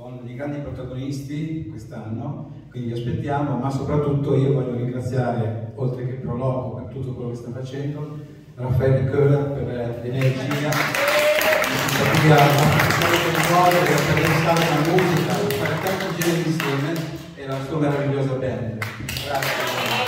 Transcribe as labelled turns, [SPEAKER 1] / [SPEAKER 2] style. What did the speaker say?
[SPEAKER 1] con i grandi protagonisti quest'anno, quindi vi aspettiamo, ma soprattutto io voglio ringraziare, oltre che Proloco per tutto quello che sta facendo, Raffaele Köhler per l'energia, la il modo di attraversare la musica, fare tanti generi insieme e la sua meravigliosa band. Grazie.